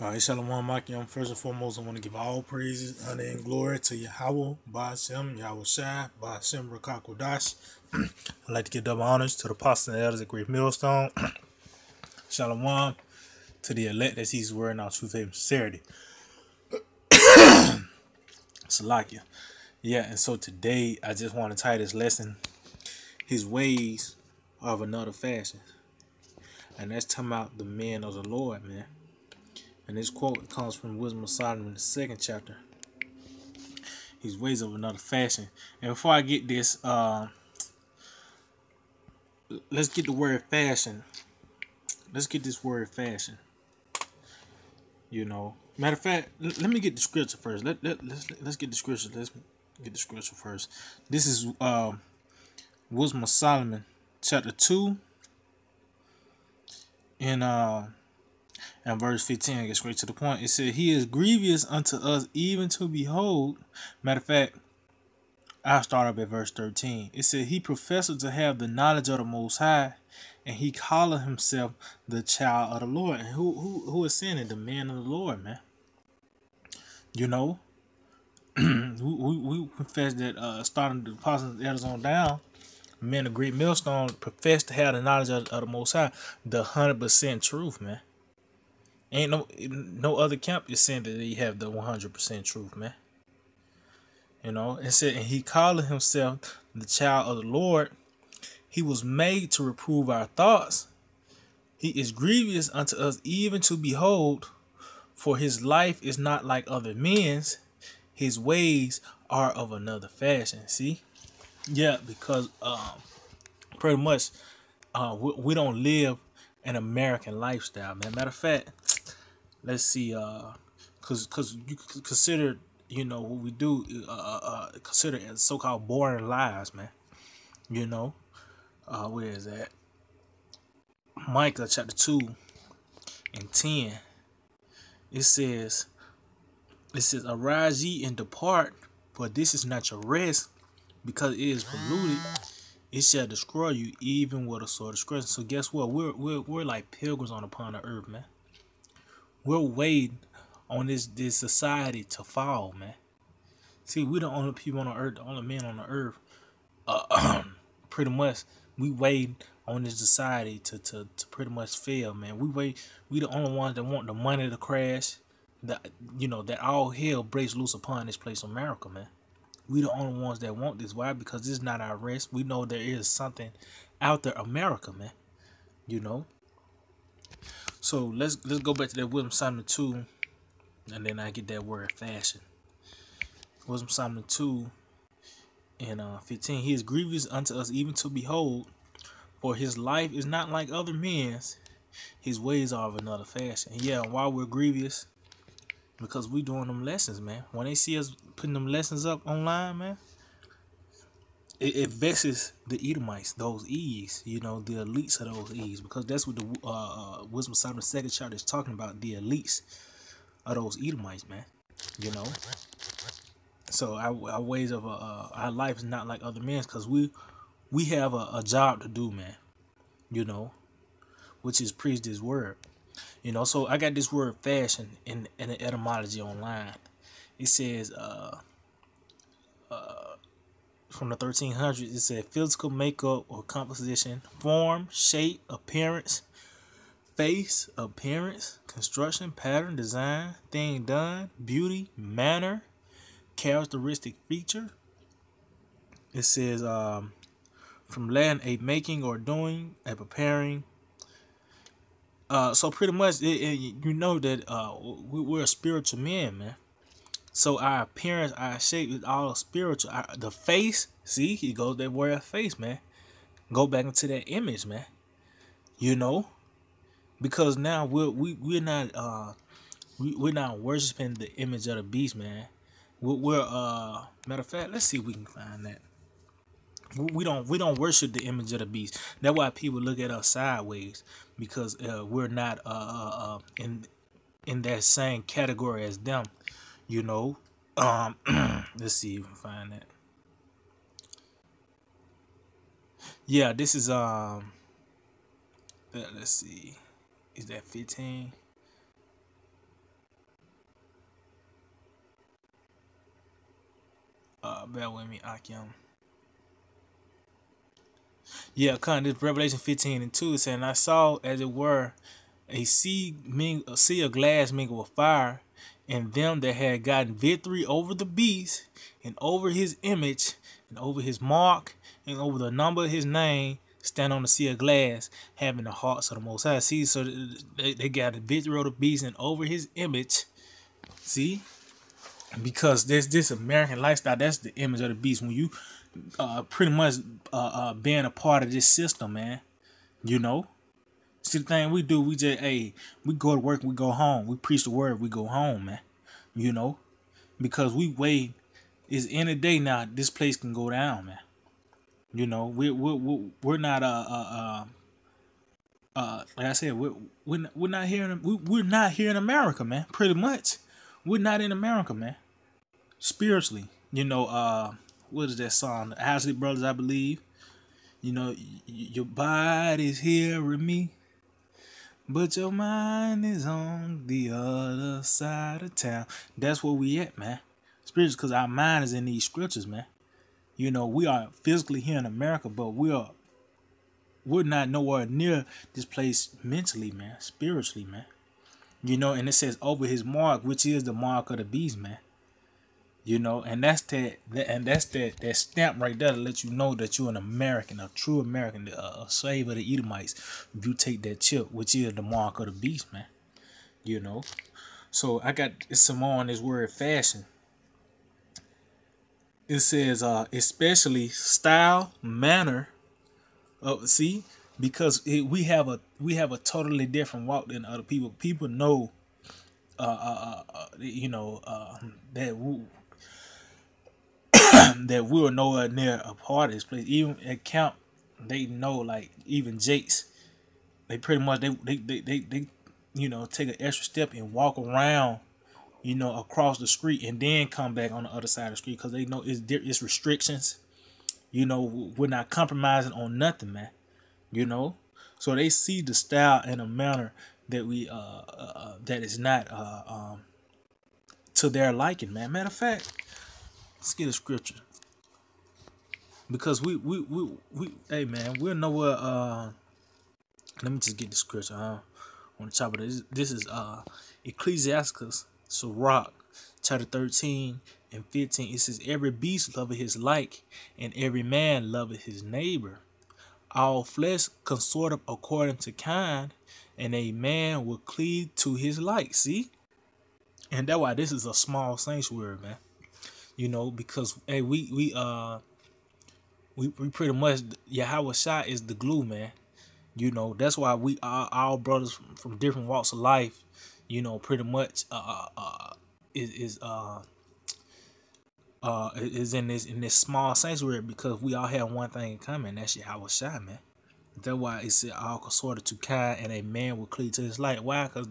All right, Shalom first and foremost, I want to give all praises, honor, and glory to Yahweh, Ba'ashem, Yahweh Shai, Ba'ashem, Rakakwadash. I'd like to give double honors to the apostles and elders at Great Millstone. Shalom to the elect as he's wearing our true faith and sincerity. Salakia. Yeah, and so today I just want to tie this lesson, his ways of another fashion. And that's talking about the men of the Lord, man. And this quote comes from Wisdom of Solomon, the second chapter. His ways of another fashion. And before I get this, uh, let's get the word fashion. Let's get this word fashion. You know, matter of fact, let me get the scripture first. Let, let let's let's get the scripture. Let's get the scripture first. This is uh, Wisdom of Solomon, chapter two, and uh and verse 15 gets straight to the point. It said, He is grievous unto us even to behold. Matter of fact, I'll start up at verse 13. It said, He professed to have the knowledge of the Most High, and he called himself the child of the Lord. And who who who is saying it? The man of the Lord, man. You know, we, we, confess that uh, starting the apostles elders on down, men of great millstone profess to have the knowledge of, of the Most High, the hundred percent truth, man. Ain't no no other camp is saying that they have the 100% truth, man. You know, and said, and he called himself the child of the Lord. He was made to reprove our thoughts. He is grievous unto us even to behold, for his life is not like other men's. His ways are of another fashion. See, yeah, because um, pretty much, uh, we, we don't live an American lifestyle, man. Matter of fact, let's see uh because because you consider you know what we do uh, uh, uh consider as so-called boring lives man you know? Uh where is that? Micah chapter 2 and 10 it says it says arise ye and depart for this is not your rest because it is polluted. It shall destroy you even with a sword of destruction so guess what? We're, we're we're like pilgrims on upon the earth man we're waiting on this this society to fall, man. See, we the only people on the earth, the only men on the earth. Uh, pretty much, we wait on this society to, to to pretty much fail, man. We wait. We the only ones that want the money to crash. That you know that all hell breaks loose upon this place, America, man. We the only ones that want this. Why? Because this is not our rest. We know there is something out there, America, man. You know. So let's let's go back to that Wisdom Solomon 2, and then I get that word fashion. Wisdom Solomon 2 and uh, 15. He is grievous unto us even to behold, for his life is not like other men's. His ways are of another fashion. Yeah, while we're grievous, because we doing them lessons, man. When they see us putting them lessons up online, man, it, it vexes the Edomites, those E's, you know, the elites of those E's, because that's what the uh, uh Wisdom Solomon second chapter is talking about, the elites of those Edomites, man. You know, so our, our ways of uh, uh, our life is not like other men's, because we we have a, a job to do, man. You know, which is preach this word. You know, so I got this word fashion in in the etymology online. It says uh from the 1300s. It said physical makeup or composition, form, shape, appearance, face, appearance, construction, pattern, design, thing done, beauty, manner, characteristic feature. It says um, from Latin, a making or doing, a preparing. Uh, so pretty much, it, it, you know that uh, we, we're spiritual man, man. So our appearance, our shape is all spiritual. Our, the face, see, he goes that word face, man. Go back into that image, man. You know, because now we're we we're not uh we we're not worshiping the image of the beast, man. We're, we're uh matter of fact, let's see if we can find that. We don't we don't worship the image of the beast. That's why people look at us sideways because uh, we're not uh, uh, uh in in that same category as them you know um let's see if we can find it. Yeah this is um uh, let's see. Is that 15 uh bear with me akim. Yeah kind of this revelation 15 and 2 saying i saw as it were a sea ming a sea of glass mingled with fire and them that had gotten victory over the beast, and over his image, and over his mark, and over the number of his name, stand on the sea of glass, having the hearts of the Most High. See, so they, they got the victory of the beast, and over his image. See, because there's this American lifestyle. That's the image of the beast. When you uh, pretty much uh, uh, being a part of this system, man. You know, see the thing we do. We just hey, we go to work, we go home. We preach the word, we go home, man. You know, because we wait. Is any day now. This place can go down, man. You know, we we we we're not uh uh uh, uh like I said, we're we're, we're not here in we, we're not here in America, man. Pretty much, we're not in America, man. Spiritually, you know, uh what is that song? The Isley Brothers, I believe. You know, your body's here with me, but your mind is on the other side of town. That's where we at, man. Spiritually, because our mind is in these scriptures, man. You know, we are physically here in America, but we are we're not nowhere near this place mentally, man, spiritually, man. You know, and it says over his mark, which is the mark of the beast, man. You know, and that's that, that and that's that that stamp right there to let you know that you're an American, a true American, a, slave of the Edomites. If you take that chip, which is the mark of the beast, man. You know, so I got some more on this word fashion. It says, uh, especially style, manner. Oh, see, because it, we have a we have a totally different walk than other people. People know, uh, uh, uh, uh you know, uh, that that we were nowhere near a part of this place. Even at camp, they know like even Jakes, they pretty much they they they they, they you know take an extra step and walk around, you know, across the street and then come back on the other side of the street because they know it's there it's restrictions. You know, we're not compromising on nothing, man. You know, so they see the style and the manner that we uh, uh, uh that is not uh um to their liking, man. Matter of fact, let's get a scripture because we we we, we hey man we're nowhere uh let me just get the scripture huh on the top of this. This is uh ecclesiasticus sirach chapter 13 and 15 it says every beast loveth his like and every man loveth his neighbor. All flesh consorteth according to kind and a man will cleave to his like. See? And that's why this is a small sanctuary man. You know because hey we we uh we, we pretty much Yahweh Shai is the glue, man. You know, that's why we our brothers from, from different walks of life, you know, pretty much uh, uh, uh is is uh uh is in this in this small sanctuary because we all have one thing in common, that's Yahweh Shai, man. That's why it's all sort of to kind and a man will cleave to his light. Why? Cause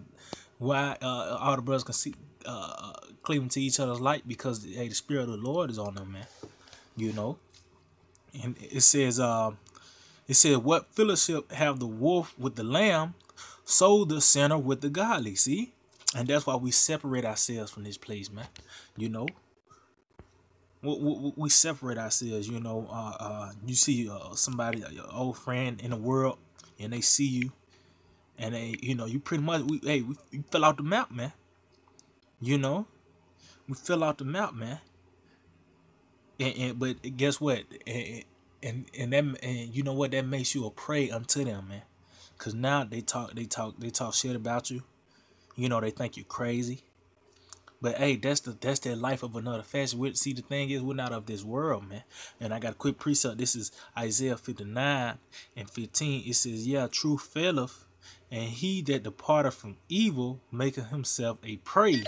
why uh, all the brothers can see uh cleaving to each other's light because hey the spirit of the Lord is on them, man. You know and it says, uh, it says, what fellowship have the wolf with the lamb, so the sinner with the godly. See, and that's why we separate ourselves from this place, man. You know, we, separate ourselves. You know, uh, uh, you see uh, somebody, your old friend in the world, and they see you, and they, you know, you pretty much, we, hey, we, we fill out the map, man. You know, we fill out the map, man and, and but guess what? And, and and that and you know what? That makes you a prey unto them, man. Cause now they talk, they talk, they talk shit about you. You know they think you're crazy. But hey, that's the that's their life of another fashion. We, see, the thing is, we're not of this world, man. And I got a quick precept. This is Isaiah 59 and 15. It says, Yeah, truth faileth, and he that departed from evil maketh himself a prey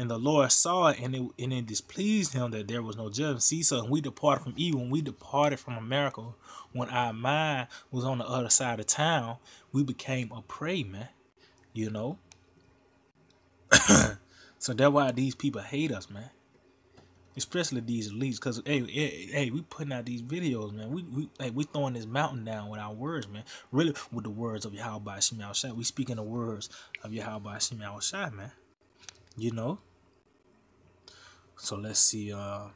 and the Lord saw it and it, and it displeased him that there was no judgment. See, so we departed from evil, when we departed from America, when our mind was on the other side of town, we became a prey, man. You know? so that's why these people hate us, man. Especially these elites, because hey, hey, hey, we putting out these videos, man. We we hey, we throwing this mountain down with our words, man. Really, with the words of Yahweh Shemel Shai. We speaking the words of Yahweh Shemel Shai, man. You know? So let's see. Uh,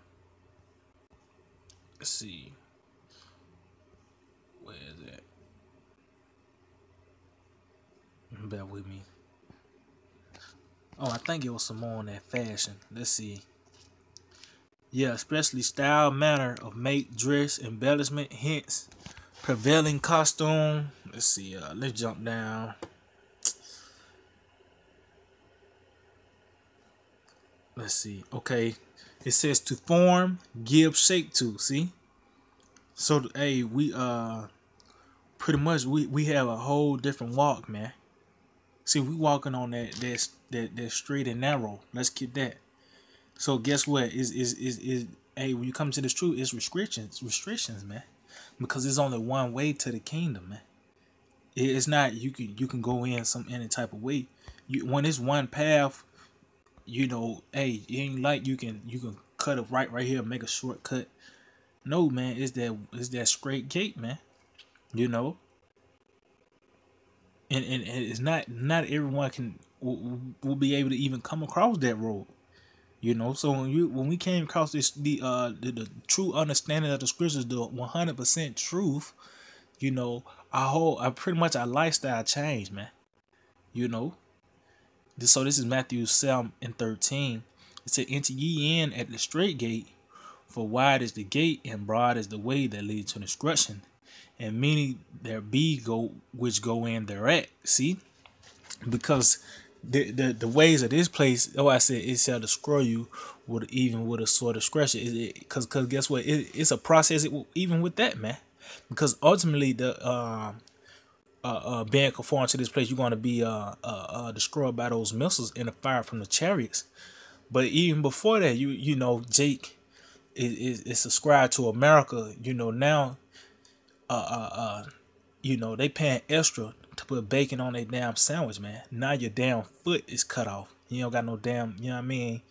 Let's see. Where is that? Bear with me. Oh, I think it was some more on that fashion. Let's see. Yeah, especially style, manner of make, dress, embellishment, hints, prevailing costume. Let's see. Uh, let's jump down. Let's see. Okay, it says to form, give shape to. See. So hey, we uh, pretty much we we have a whole different walk, man. See, we walking on that that that, that straight and narrow. Let's get that. So guess what? Is is is is hey when you come to this truth, it's restrictions, restrictions, man. Because there's only one way to the kingdom, man. It's not you can you can go in some any type of way. You when it's one path, you know, hey, it ain't like you can you can cut it right right here, make a shortcut. No, man, it's that it's that straight gate, man. You know, and, and, and it's not not everyone can will, will be able to even come across that road you know so when you when we came across this the uh the, the true understanding of the scriptures the 100% truth you know our whole I pretty much our lifestyle changed man you know so this is matthew 7 and 13 it said enter ye in at the straight gate for wide is the gate and broad is the way that leads to destruction and many there be go which go in thereat. See, because the the, the ways of this place, oh, I said it shall destroy you with even with a sword of discretion. Because because guess what? It, it's a process. It, even with that, man. Because ultimately the um. Uh, uh, being conformed to this place, you're going to be uh, uh, destroyed by those missiles in the fire from the chariots. But even before that, you you know Jake is, is, is subscribed to America. You know now you know, they paying extra to put bacon on their damn sandwich, man. Now your damn foot is cut off. You don't got no damn, you know what I mean?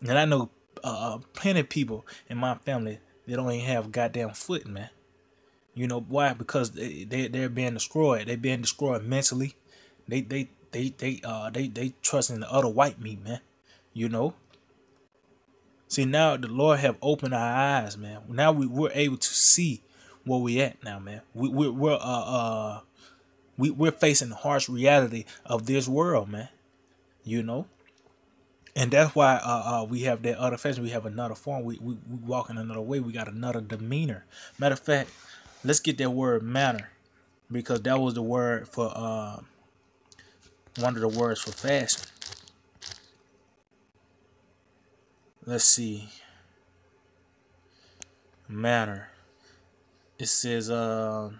And I know uh plenty of people in my family that don't even have goddamn foot, man. You know why? Because they, they they're being destroyed. They're being destroyed mentally. They they they they uh they they trust in the other white meat, man. You know. See now the Lord have opened our eyes, man. Now we we're able to see where we at now, man. We we're, we're uh uh we we're facing the harsh reality of this world, man. You know, and that's why uh, uh we have that other fashion. We have another form. We we we walk in another way. We got another demeanor. Matter of fact, let's get that word manner, because that was the word for uh one of the words for fashion. Let's see. Manner it says uh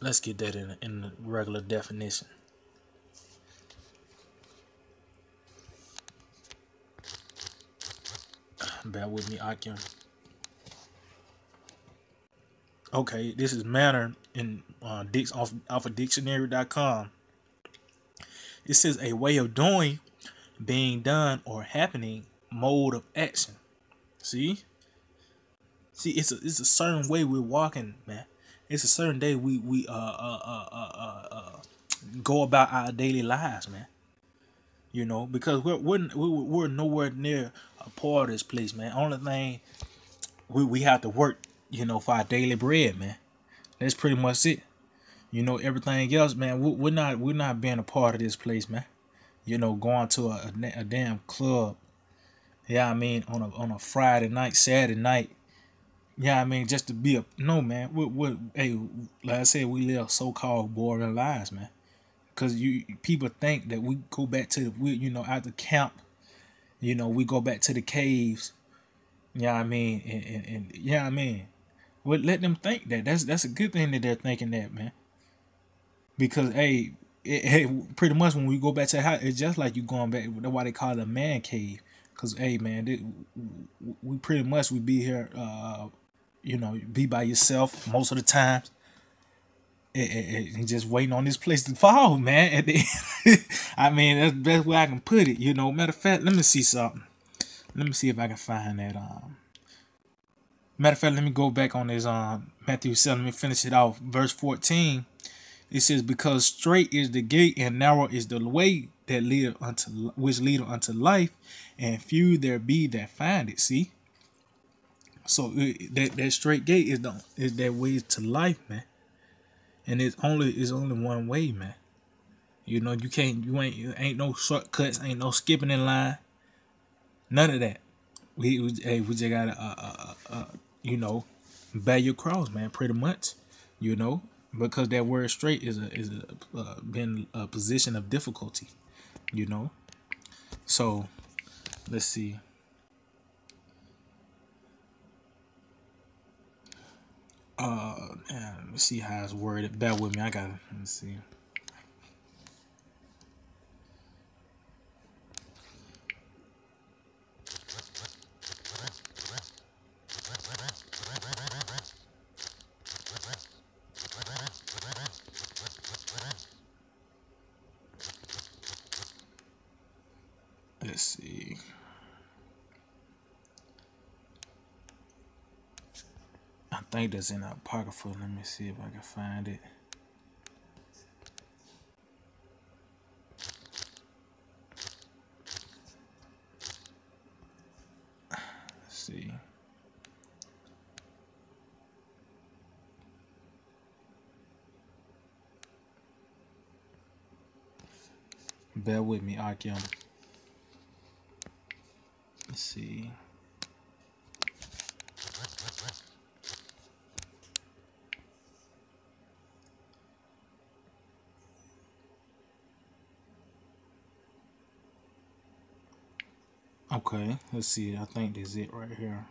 let's get that in in the regular definition bear with me I can okay this is manner in uh dicks off, off of dictionary.com it says a way of doing being done or happening mode of action. See? See, it's a it's a certain way we're walking, man. It's a certain day we we uh uh uh, uh, uh go about our daily lives, man. You know, because we're we're we're nowhere near a part of this place, man. Only thing we we have to work, you know, for our daily bread, man. That's pretty much it. You know, everything else, man. We're not we're not being a part of this place, man you know, going to a, a, a damn club. Yeah, I mean, on a on a Friday night, Saturday night. Yeah, I mean, just to be a no man. What what? Hey, like I said, we live so-called boring lives, man. Cause you people think that we go back to the we you know out the camp, you know we go back to the caves. Yeah, I mean, and, and, and yeah, I mean, well, let them think that. That's that's a good thing that they're thinking that, man. Because hey, it, pretty much when we go back to the house, it's just like you going back. That's why they call it a man cave. Cause hey man, it, we pretty much we be here, uh, you know, be by yourself most of the times, and, just waiting on this place to fall, man. I mean, that's the best way I can put it. You know, matter of fact, let me see something. Let me see if I can find that. Um, matter of fact, let me go back on this um Matthew seven. Let me finish it off. Verse fourteen It says, "Because straight is the gate and narrow is the way that lead unto which lead unto life, and few there be that find it." See, so that that straight gate is the is that way to life, man. And it's only it's only one way, man. You know, you can't you ain't you ain't no shortcuts, ain't no skipping in line. None of that. We, we hey, we just gotta uh, uh, uh, uh, you know, bear your cross, man. Pretty much, you know, because that word straight is a is a uh, been a position of difficulty, you know. So, let's see. Uh, let me see how it's worded. Bear with me. I gotta let me see. Let's see. I think that's in Apocrypha. Let me see if I can find it. Let's see. Bear with me, Akim. Let's see. Okay, let's see. I think this is it right here.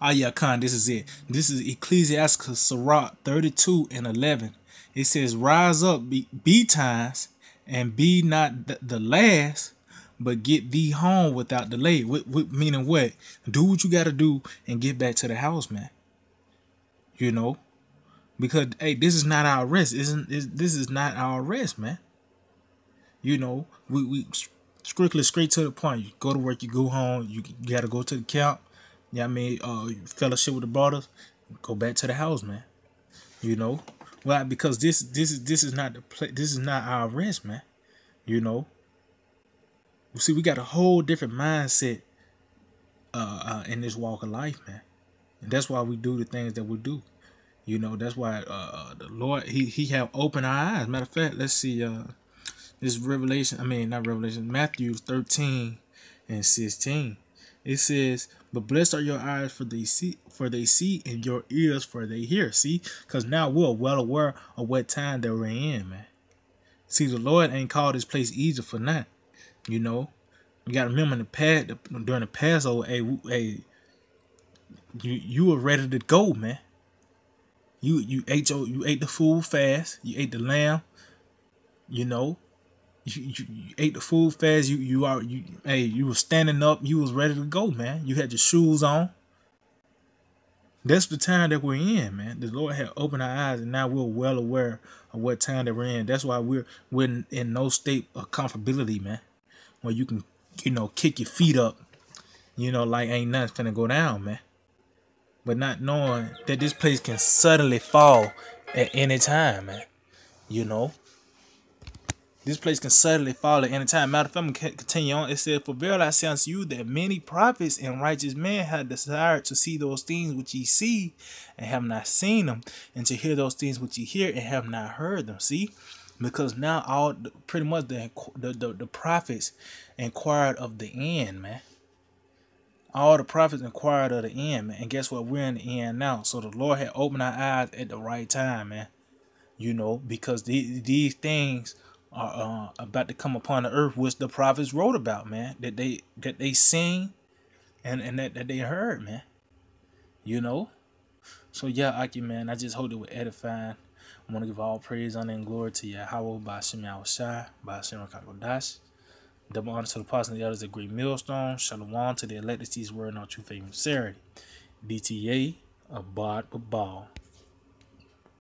Ah, yeah, Khan, this is it. This is Ecclesiasticus Sirach 32 and 11. It says, Rise up, be, be times, and be not the, the last, but get thee home without delay. What, what, meaning what? Do what you got to do and get back to the house, man. You know? Because, hey, this is not our rest. Isn't This is not our rest, man. You know, we, we strictly straight to the point. You go to work, you go home, you, you got to go to the camp yeah, I mean, uh, fellowship with the brothers, go back to the house, man. You know, why? because this this is this is not the play. This is not our rest, man. You know. You see, we got a whole different mindset uh, uh, in this walk of life, man. And that's why we do the things that we do. You know, that's why uh, uh the Lord He He have opened our eyes. Matter of fact, let's see. Uh, this Revelation. I mean, not Revelation. Matthew thirteen and sixteen. It says, "But blessed are your eyes for they see, for they see, and your ears for they hear." See, because now we're well aware of what time that we're in, man. See, the Lord ain't called this place Egypt for nothing. You know, you got to remember in the past during the Passover, hey, hey, you you were ready to go, man. You you ate your you ate the food fast. You ate the lamb. You know, you, you, you, ate the food fast. You you are you hey you were standing up. You was ready to go, man. You had your shoes on. That's the time that we're in, man. The Lord had opened our eyes, and now we're well aware of what time that we're in. That's why we're we're in, no state of comfortability, man. Where you can you know kick your feet up, you know, like ain't nothing finna go down, man. But not knowing that this place can suddenly fall at any time, man. You know. This place can suddenly fall at any time. Matter of fact, I'm going to continue on. It said, For verily I say unto you that many prophets and righteous men have desired to see those things which ye see and have not seen them, and to hear those things which ye hear and have not heard them. See? Because now all pretty much the the, the, the prophets inquired of the end, man. All the prophets inquired of the end, man. And guess what? We're in the end now. So the Lord had opened our eyes at the right time, man. You know, because these, these things are uh, about to come upon the earth, which the prophets wrote about, man. That they that they seen and and that, that they heard, man. You know. So yeah, Aki man, I just hope it was edifying. I want to give all praise, honor, and glory to Yahweh by Shem by Shem Kakodash. Double honor to the apostles and the elders of Great Millstone. Shalom to the word and our true faith and sincerity. DTA, a bot, a ball.